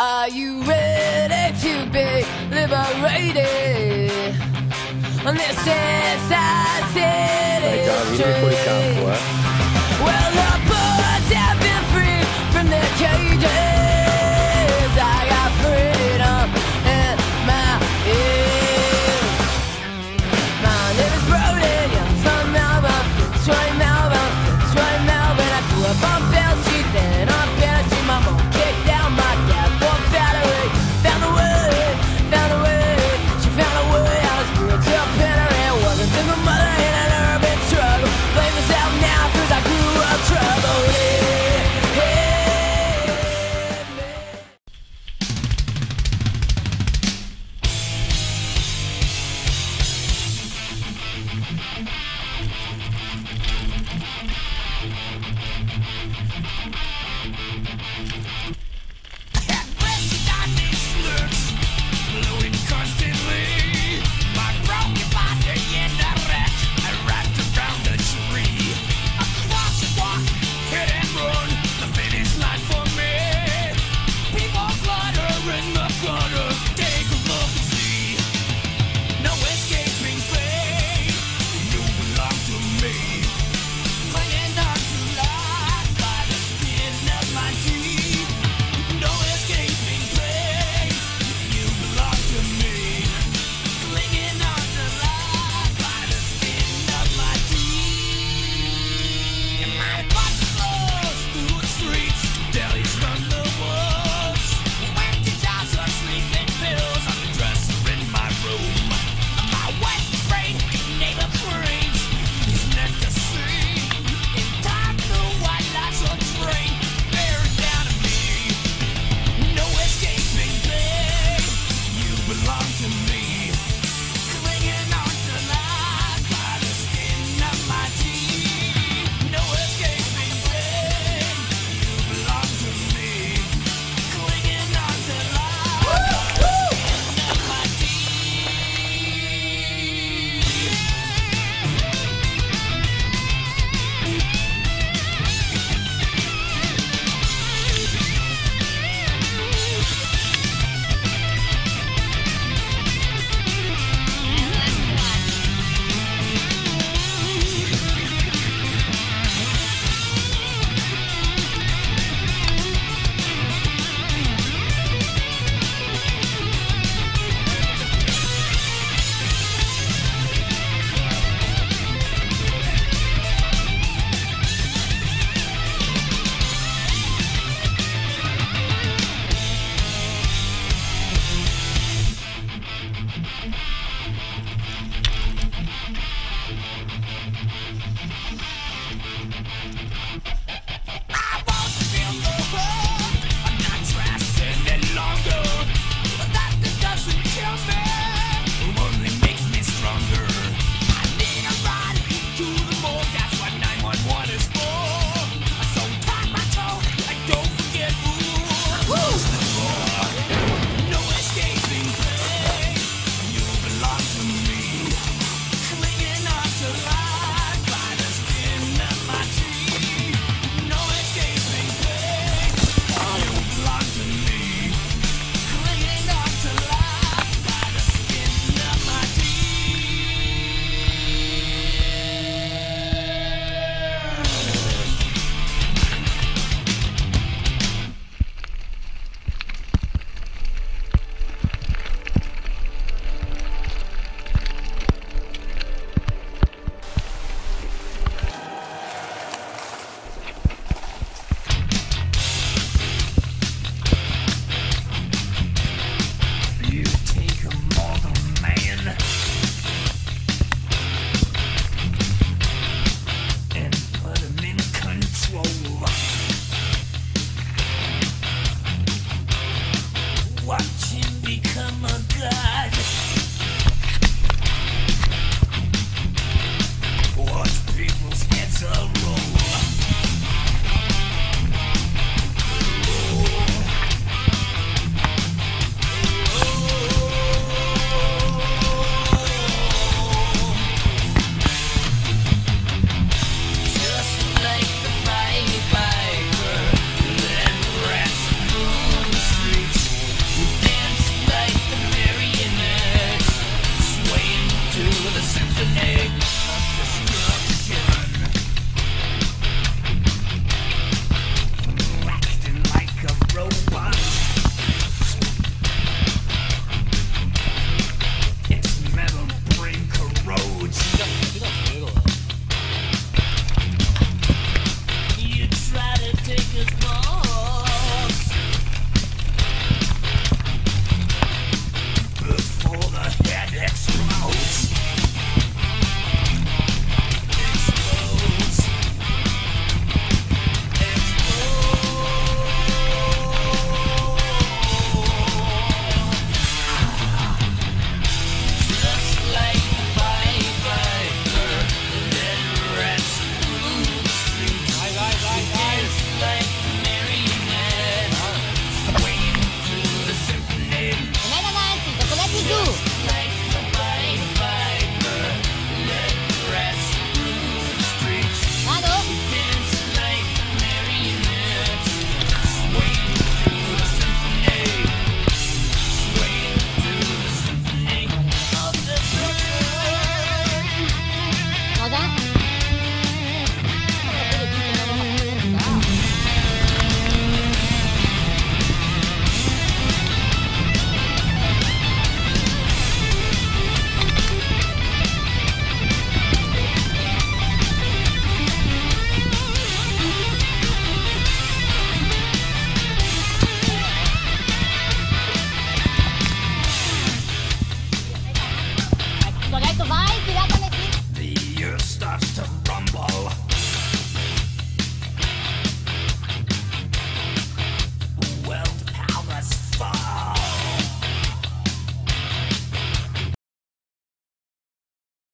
Are you ready to be liberated? On this inside city. Dai, Well, Thank you.